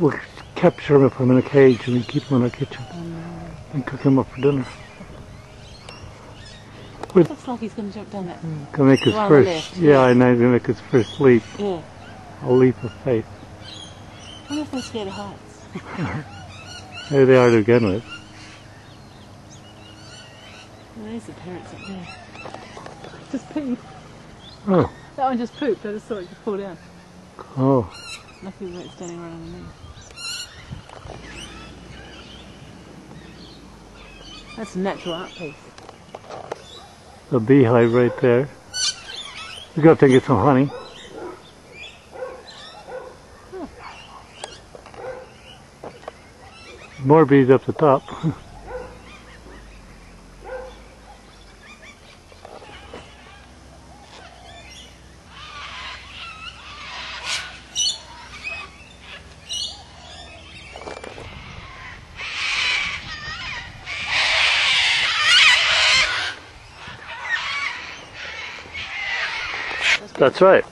we capture them, put them in a cage, and we keep them in our kitchen and cook them up for dinner. Looks like he's going to jump down that. Gonna make his One the first, left, yeah, yeah. I know, he's gonna make his first leap, Yeah. a leap of faith. I wonder if they're scared of heights. There they are to begin with. Well, there's the parrots up there. Just peed. Oh, That one just pooped. I just saw it just fall down. oh, Lucky we weren't standing right underneath. That's a natural art piece. a beehive right there. We got to get some honey. More bees up the top. That's right.